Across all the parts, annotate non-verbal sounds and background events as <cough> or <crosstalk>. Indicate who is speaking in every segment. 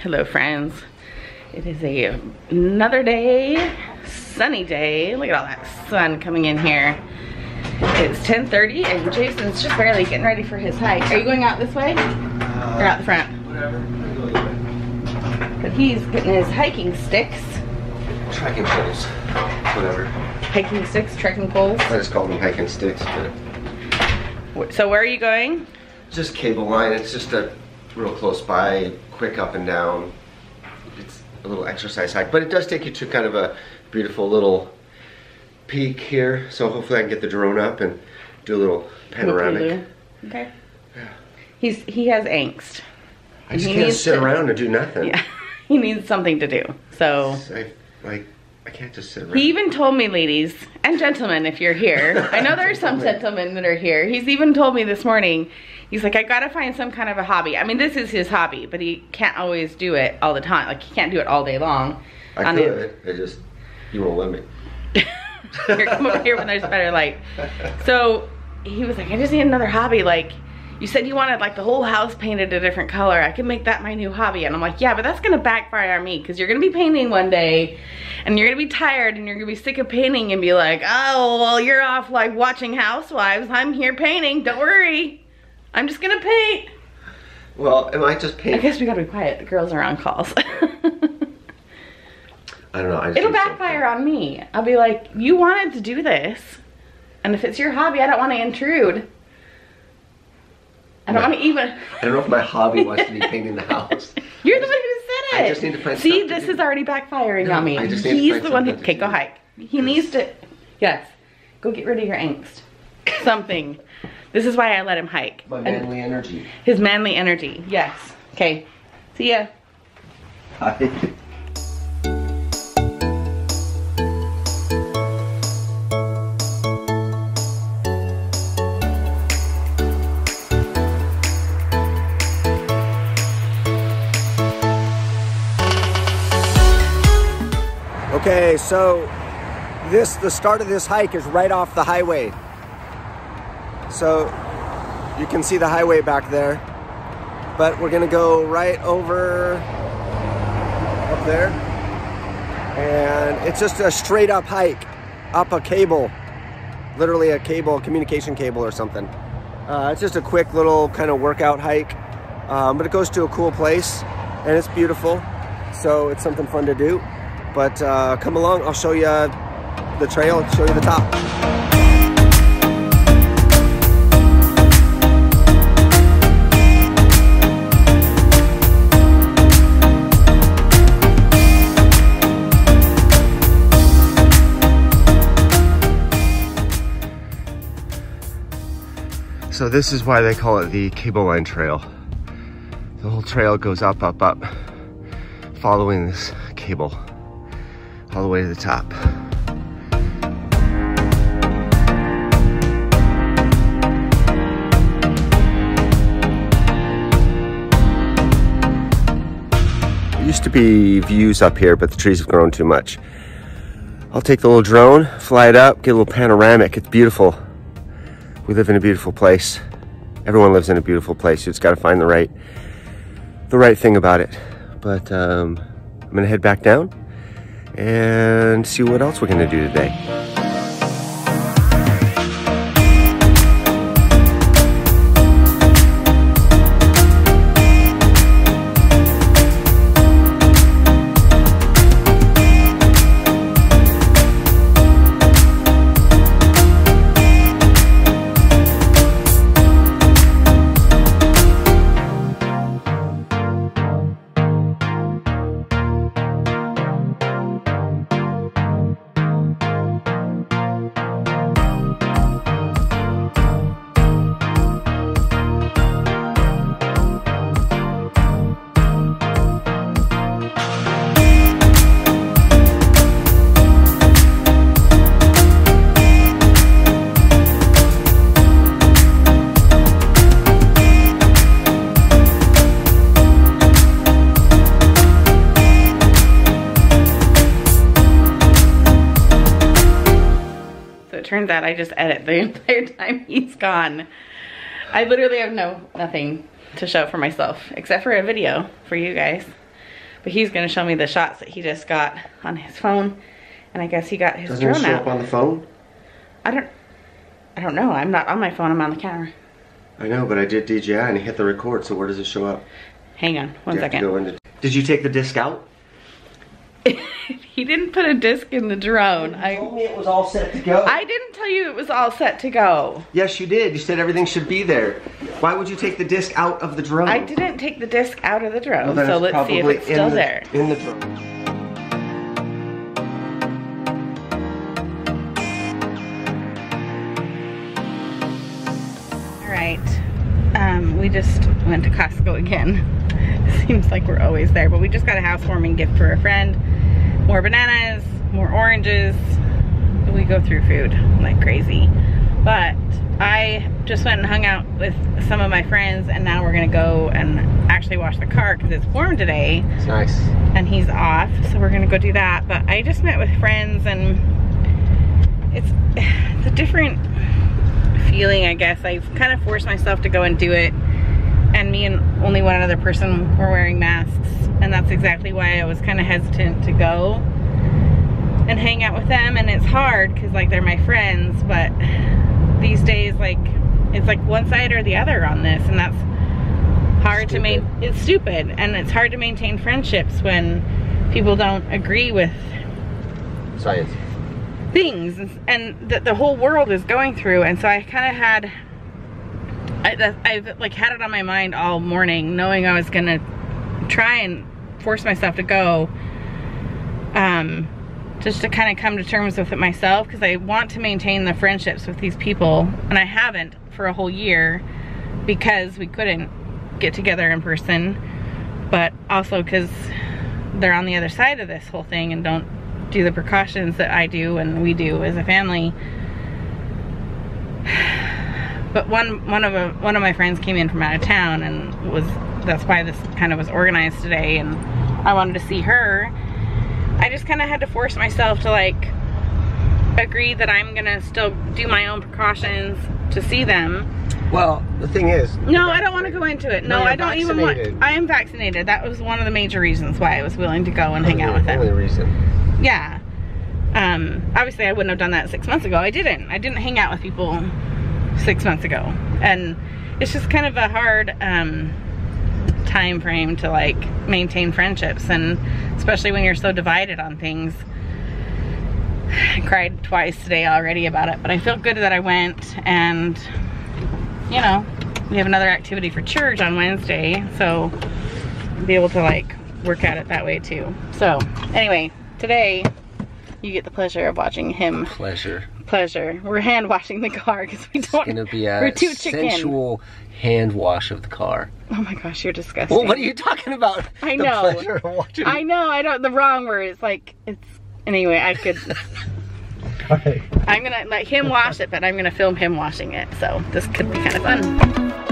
Speaker 1: Hello friends. It is a another day, sunny day. Look at all that sun coming in here. It's 10.30 and Jason's just barely getting ready for his hike. Are you going out this way? or out the front?
Speaker 2: Whatever.
Speaker 1: But he's getting his hiking sticks.
Speaker 2: Trekking poles. Whatever.
Speaker 1: Hiking sticks, trekking poles.
Speaker 2: I just call them hiking sticks, but
Speaker 1: So where are you going?
Speaker 2: just cable line. It's just a real close by, quick up and down. It's a little exercise hike, but it does take you to kind of a beautiful little peak here. So hopefully I can get the drone up and do a little panoramic.
Speaker 1: Okay. He's he has angst.
Speaker 2: I just
Speaker 1: He
Speaker 2: can't sit
Speaker 1: to-
Speaker 2: around and do nothing.
Speaker 1: Yeah. <laughs> He needs something to do. So
Speaker 2: I, like, I can't just sit around.
Speaker 1: He even told me, ladies and gentlemen, if you're here, <laughs> I know there are some gentlemen that are here. He's even told me this morning, he's like, I gotta find some kind of a hobby. I mean, this is his hobby, but he can't always do it all the time. Like, he can't do it all day long.
Speaker 2: I could. I just, you won't let me. <laughs>
Speaker 1: Here, come over here when there's better light. So he was like, I just need another hobby. Like, you said you wanted like the whole house painted a different color. I can make that my new hobby. And I'm like, yeah, but that's gonna backfire on me because you're gonna be painting one day and you're gonna be tired and you're gonna be sick of painting and be like, oh, well, you're off like watching Housewives. I'm here painting. Don't worry. I'm just gonna paint.
Speaker 2: Well, am I just
Speaker 1: painting?
Speaker 2: I
Speaker 1: guess we gotta be quiet. The girls are on calls. <laughs>
Speaker 2: I don't know. I just
Speaker 1: It'll
Speaker 2: need something.
Speaker 1: backfire on me. I'll be like, you wanted to do this. And if it's your hobby, I don't want to intrude. I don't want to even.
Speaker 2: I don't know if my hobby wants to be painting the house. <laughs>
Speaker 1: You're the one who said it.
Speaker 2: I just need to find
Speaker 1: See, this
Speaker 2: do.
Speaker 1: is already backfiring
Speaker 2: No,
Speaker 1: on me.
Speaker 2: I just need to
Speaker 1: He's the one who. Okay, go hike. He needs to. Yes. Go get rid of your angst. <laughs> Something. This is why I let him hike.
Speaker 2: My
Speaker 1: And
Speaker 2: manly energy.
Speaker 1: his manly energy. Yes. Okay. See ya.
Speaker 2: Hi. <laughs>
Speaker 3: Okay, so this the start of this hike is right off the highway. So you can see the highway back there. But we're gonna go right over up there. And it's just a straight up hike up a cable. Literally a cable, communication cable or something. Uh, it's just a quick little kind of workout hike. Um, but it goes to a cool place and it's beautiful. So it's something fun to do. But uh, come along, I'll show you the trail, show you the top.
Speaker 2: So this is why they call it the cable line trail. The whole trail goes up, up, up, following this cable all the way to the top. Used to be views up here, but the trees have grown too much. I'll take the little drone, fly it up, get a little panoramic. It's beautiful. We live in a beautiful place. Everyone lives in a beautiful place. You just got to find the right, the right thing about it. But um, I'm gonna head back down and see what else we're gonna do today.
Speaker 1: Turns out I just edit the <laughs> entire time he's gone. I literally have no nothing to show for myself except for a video for you guys. But he's gonna show me the shots that he just got on his phone. And I guess he got his
Speaker 2: Doesn't
Speaker 1: drone
Speaker 2: show
Speaker 1: out.
Speaker 2: up on the phone?
Speaker 1: I don't I don't know. I'm not on my phone, I'm on the camera.
Speaker 2: I know, but I did DJI and it hit the record, so where does it show up?
Speaker 1: Hang on, one
Speaker 2: You
Speaker 1: second.
Speaker 2: Did you take the disc out?
Speaker 1: He didn't put a disc in the drone.
Speaker 2: You
Speaker 1: I
Speaker 2: told me it was all set to go.
Speaker 1: I didn't tell you it was all set to go.
Speaker 2: Yes, you did. You said everything should be there. Why would you take the disc out of the drone?
Speaker 1: I didn't take the disc out of the drone,
Speaker 2: Well,
Speaker 1: so let's see if it's still
Speaker 2: the-
Speaker 1: there.
Speaker 2: In the drone.
Speaker 1: All right. Um, we just went to Costco again. <laughs> Seems like we're always there, but we just got a housewarming gift for a friend. More bananas, more oranges. We go through food like crazy. But I just went and hung out with some of my friends and now we're gonna go and actually wash the car because it's warm today
Speaker 2: It's nice.
Speaker 1: and he's off so we're gonna go do that but I just met with friends and it's it's a different feeling I guess I've kind of forced myself to go and do it and me and only one other person were wearing masks and that's exactly why I was kind of hesitant to go and hang out with them and it's hard because like they're my friends but these days like it's like one side or the other on this and that's hard to
Speaker 2: Stupid.
Speaker 1: maintain it's stupid and it's hard to maintain friendships when people don't agree with
Speaker 2: Science.
Speaker 1: things and- and that the whole world is going through and so I kind of had I, I've like had it on my mind all morning knowing I was gonna try and force myself to go um just to kind of come to terms with it myself because I want to maintain the friendships with these people and I haven't for a whole year because we couldn't get together in person but also because they're on the other side of this whole thing and don't do the precautions that I do and we do as a family but one one of a, one of my friends came in from out of town and was that's why this kind of was organized today and I wanted to see her. I just kind of had to force myself to like agree that I'm gonna still do my own precautions to see them.
Speaker 2: Well, the thing is.
Speaker 1: no I don't want to go into it. No,
Speaker 2: No,
Speaker 1: I don't even want
Speaker 2: vaccinated.
Speaker 1: I am vaccinated. That was one of the major reasons why I was willing to go and hang out with them.
Speaker 2: Only reason.
Speaker 1: yeah. Um obviously i wouldn't have done that six months ago. I didn't. I didn't hang out with people six months ago. And it's just kind of a hard um time frame to like maintain friendships. And especially when you're so divided on things. I cried twice today already about it but i feel good that i went. And you know we have another activity for church on wednesday so be able to like work at it that way too. So anyway today you get the pleasure of watching him
Speaker 2: Pleasure.
Speaker 1: Pleasure we're hand washing the car because we don't
Speaker 2: Gonna be a
Speaker 1: we're too chicken
Speaker 2: sensual hand wash of the car.
Speaker 1: oh my gosh you're disgusting
Speaker 2: Well, what are you talking about? <laughs>
Speaker 1: I
Speaker 2: The
Speaker 1: know.
Speaker 2: pleasure of watching.
Speaker 1: i know i don't the wrong word it's like it's anyway i could <laughs>
Speaker 2: Okay.
Speaker 1: i'm gonna let him wash it but i'm gonna film him washing it so this could be kind of fun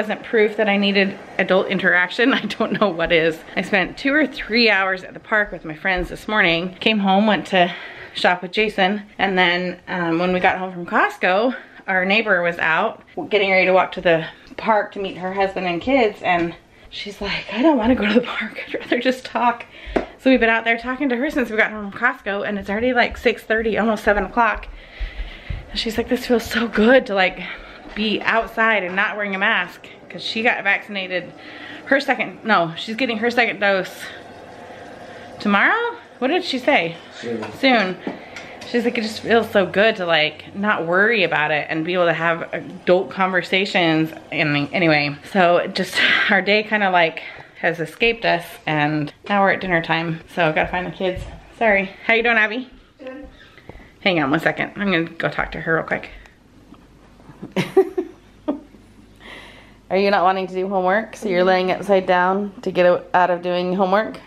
Speaker 1: wasn't proof that I needed adult interaction. <laughs> I don't know what is. I spent two or three hours at the park with my friends this morning. Came home, went to shop with Jason. And then um, when we got home from Costco, our neighbor was out getting ready to walk to the park to meet her husband and kids. And she's like, I don't want to go to the park. I'd rather just talk. So we've been out there talking to her since we got home from Costco and it's already like 6.30, almost 7 o'clock. And She's like, this feels so good to like be outside and not wearing a mask because she got vaccinated her second, no, she's getting her second dose tomorrow? What did she say?
Speaker 2: Soon.
Speaker 1: Soon. She's like, it just feels so good to like not worry about it and be able to have adult conversations. And anyway, so just <laughs> our day kind of like has escaped us and now we're at dinner time. So I gotta find the kids. Sorry. How you doing, Abby?
Speaker 4: Good.
Speaker 1: Hang on one second. I'm gonna go talk to her real quick. Are you not wanting to do homework? So you're mm-hmm. laying upside down to get out of doing homework?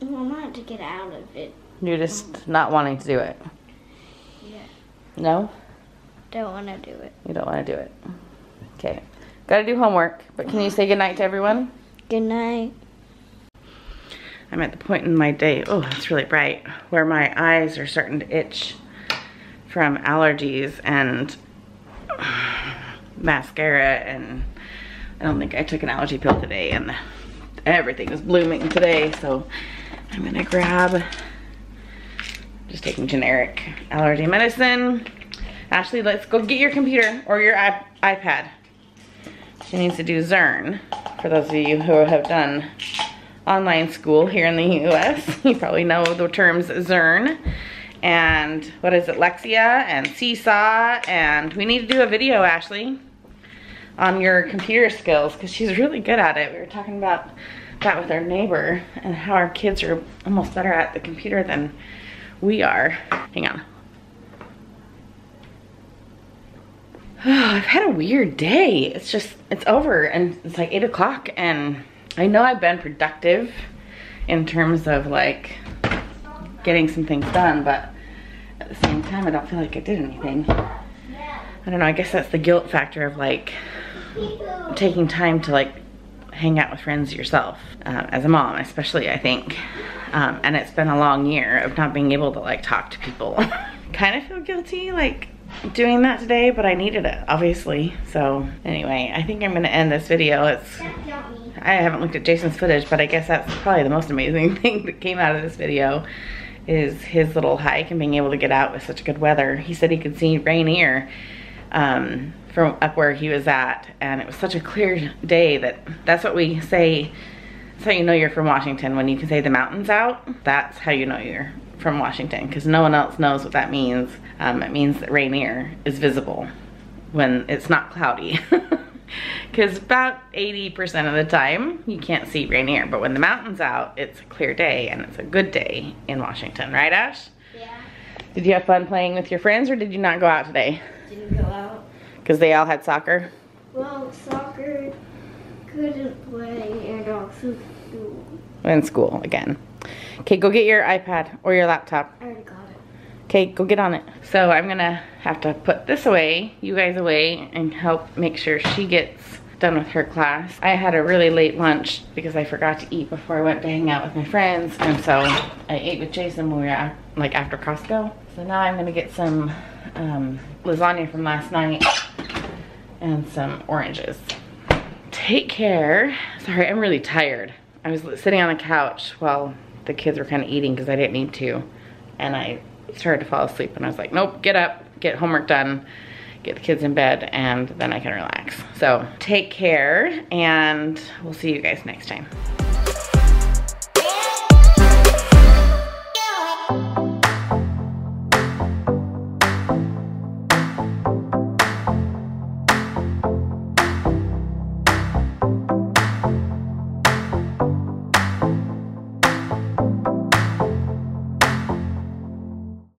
Speaker 4: Well, not to get out of it.
Speaker 1: You're just mm-hmm. not wanting to do it?
Speaker 4: Yeah.
Speaker 1: No?
Speaker 4: Don't want to do it.
Speaker 1: You don't want to do it. Okay. Gotta do homework, but can you say goodnight to everyone?
Speaker 4: Good night.
Speaker 1: I'm at the point in my day, oh, it's really bright, where my eyes are starting to itch from allergies and <sighs> mascara and I don't think I took an allergy pill today and everything is blooming today so I'm gonna grab just taking generic allergy medicine. Ashley let's go get your computer or your iPad. She needs to do Zearn. for those of you who have done online school here in the US <laughs> you probably know the terms Zearn and what is it, Lexia and Seesaw, and we need to do a video, Ashley, on your computer skills because she's really good at it. We were talking about that with our neighbor and how our kids are almost better at the computer than we are. Hang on. <sighs> I've had a weird day. It's just, it's over and it's like eight o'clock and I know I've been productive in terms of like getting some things done, but at the same time, I don't feel like I did anything. I don't know, I guess that's the guilt factor of like taking time to like hang out with friends yourself uh, as a mom, especially I think. Um, and it's been a long year of not being able to like talk to people. <laughs> kind of feel guilty like doing that today, but I needed it, obviously. So anyway, I think I'm gonna end this video. It's I haven't looked at Jason's footage, but I guess that's probably the most amazing <laughs> thing that came out of this video is his little hike and being able to get out with such good weather. He said he could see Rainier um, from up where he was at and it was such a clear day that that's what we say, that's how you know you're from Washington. When you can say the mountain's out, that's how you know you're from Washington because no one else knows what that means. Um, it means that Rainier is visible when it's not cloudy. <laughs> because about 80% of the time you can't see Rainier, but when the mountain's out, it's a clear day and it's a good day in Washington, right Ash?
Speaker 4: Yeah.
Speaker 1: Did you have fun playing with your friends or did you not go out today?
Speaker 4: Didn't go out.
Speaker 1: Because they all had soccer?
Speaker 4: Well, soccer couldn't play and also school.
Speaker 1: In school again. Okay, go get your iPad or your laptop.
Speaker 4: I already got it.
Speaker 1: Okay, go get on it. So I'm gonna have to put this away, you guys away, and help make sure she gets done with her class. I had a really late lunch because I forgot to eat before I went to hang out with my friends. And so I ate with Jason when we were like after Costco. So now I'm gonna get some um, lasagna from last night and some oranges. Take care. Sorry, I'm really tired. I was sitting on the couch while the kids were kind of eating because I didn't need to. And I started to fall asleep and I was like, nope, get up, get homework done, get the kids in bed, and then I can relax. So take care and we'll see you guys next time.